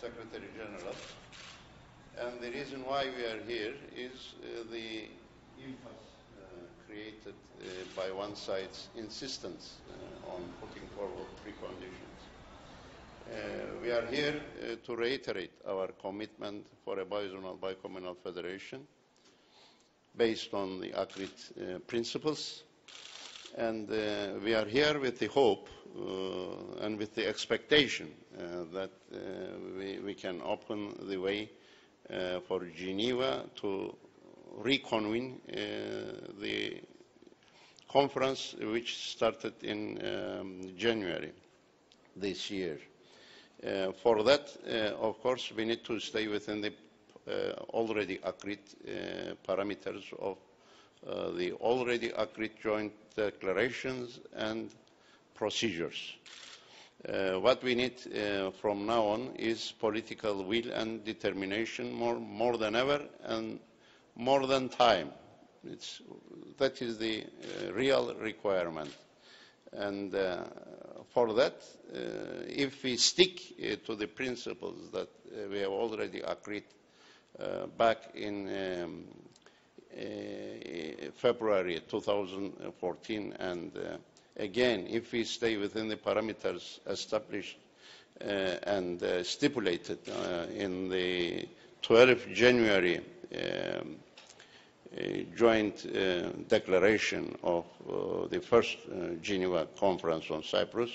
Secretary General. And the reason why we are here is uh, the impasse uh, created uh, by one side's insistence uh, on putting forward preconditions. We are here to reiterate our commitment for a bizonal bicommunal federation based on the agreed principles. And uh, we are here with the hope uh, and with the expectation that uh, we, we can open the way uh, for Geneva to reconvene uh, the conference which started in um, January this year. Uh, for that, uh, of course, we need to stay within the uh, already agreed uh, parameters of uh, the already agreed joint declarations and procedures. Uh, what we need uh, from now on is political will and determination more, more than ever and more than time. It's, that is the uh, real requirement. And uh, for that, uh, if we stick uh, to the principles that we have already agreed back in um, February 2014 and again, if we stay within the parameters established uh, and uh, stipulated uh, in the 12th January um, uh, joint uh, declaration of uh, the first uh, Geneva conference on Cyprus,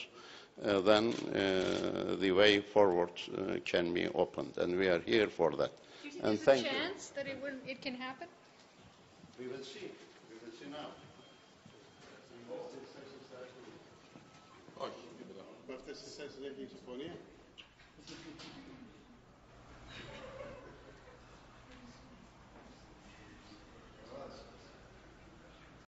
uh, then uh, the way forward uh, can be opened, and we are here for that. Do you think And there's a thank you. chance that it, will, it can happen? We will see. We will see now. quantas sessões a gente disponia?